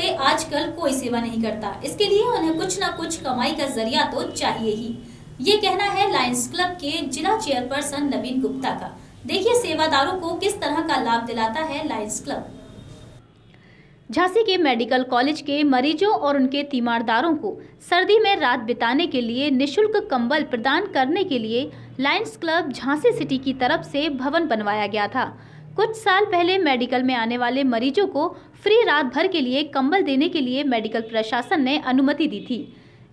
सेवा नहीं करता। इसके लिए उन्हें कुछ न कुछ कमाई का ज़रिया तो चाहिए ही। ये कहना है लायंस क्लब के जिला चेयरपर्सन नवीन गुप्ता का। देखिए सेवादारों को किस तरह का लाभ दिलाता है लायंस क्लब झांसी के मेडिकल कॉलेज के मरीजों और उनके तीमारदारों को सर्दी में रात बिताने के लिए निशुल्क कंबल प्रदान करने के लिए लायंस क्लब झांसी सिटी की तरफ़ से भवन बनवाया गया था। कुछ साल पहले मेडिकल में आने वाले मरीजों को फ्री रात भर के लिए कंबल देने के लिए मेडिकल प्रशासन ने अनुमति दी थी।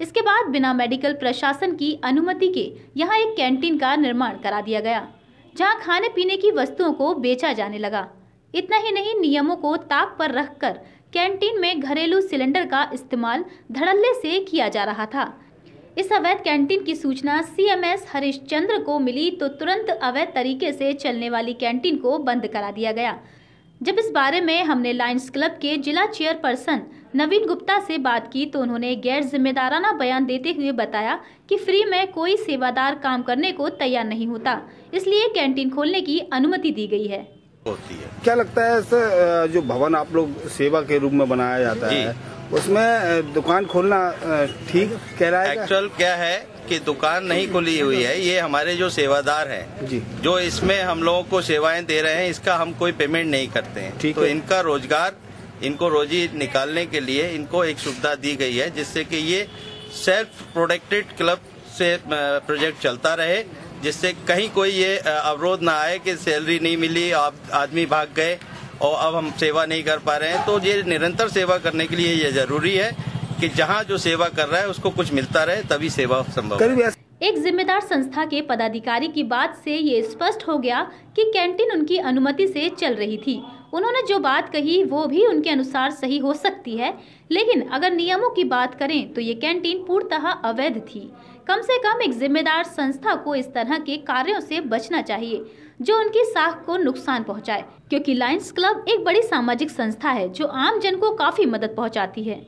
इसके बाद बिना मेडिकल प्रशासन की अनुमति के यहाँ एक कैंटीन का निर्माण करा दिया गया, जहाँ खाने पीने की वस्तुओं को बेचा जाने लगा। इतना ही नहीं, नियमों को ताक पर रखकर कैंटीन में घरेलू सिलेंडर का इस्तेमाल धड़ल्ले से किया जा रहा था इस अवैध कैंटीन की सूचना सीएमएस हरिश्चंद्र को मिली तो तुरंत अवैध तरीके से चलने वाली कैंटीन को बंद करा दिया गया। जब इस बारे में हमने लायंस क्लब के जिला चेयरपर्सन नवीन गुप्ता से बात की तो उन्होंने गैर जिम्मेदाराना बयान देते हुए बताया कि फ्री में कोई सेवादार काम करने को तैयार नहीं होता इसलिए कैंटीन खोलने की अनुमति दी गई है। होती है। क्या लगता है सर जो भवन आप लोग सेवा के रूप में बनाया जाता है उसमें दुकान खोलना ठीक कह रहा है एक्चुअल क्या है कि दुकान नहीं खुली हुई है ये हमारे जो सेवादार हैं जी। जो इसमें हम लोगों को सेवाएँ दे रहे हैं इसका हम कोई पेमेंट नहीं करते हैं। ठीक तो है। इनका रोज़गार इनको रोजी निकालने के लिए इनको एक सुविधा दी गई है जिससे कि ये सेल्फ प्रोटेक्टेड क्लब से प्रोजेक्ट चलता रहे जिससे कहीं कोई ये अवरोध ना आए कि सैलरी नहीं मिली आप आदमी भाग गए और अब हम सेवा नहीं कर पा रहे हैं तो ये निरंतर सेवा करने के लिए ये ज़रूरी है कि जहाँ जो सेवा कर रहा है उसको कुछ मिलता रहे तभी सेवा संभव है। एक जिम्मेदार संस्था के पदाधिकारी की बात से ये स्पष्ट हो गया कि कैंटीन उनकी अनुमति से चल रही थी। उन्होंने जो बात कही, वो भी उनके अनुसार सही हो सकती है। लेकिन अगर नियमों की बात करें तो ये कैंटीन पूर्णतः अवैध थी। कम से कम एक जिम्मेदार संस्था को इस तरह के कार्यों से बचना चाहिए, जो उनकी साख को नुकसान पहुँचाए, क्योंकि लायंस क्लब एक बड़ी सामाजिक संस्था है, जो आम जन को काफ़ी मदद पहुँचाती है।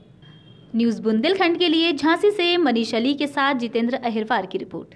न्यूज़ बुंदेलखंड के लिए झांसी से मनीष अली के साथ जितेंद्र अहिरवार की रिपोर्ट।